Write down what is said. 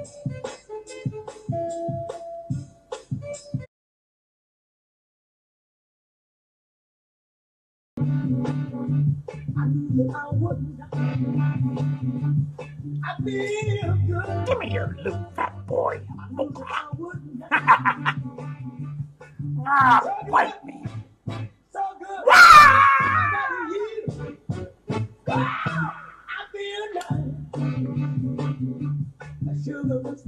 Give me your loot, fat boy. ah, bite me. So good. Ah! till it was.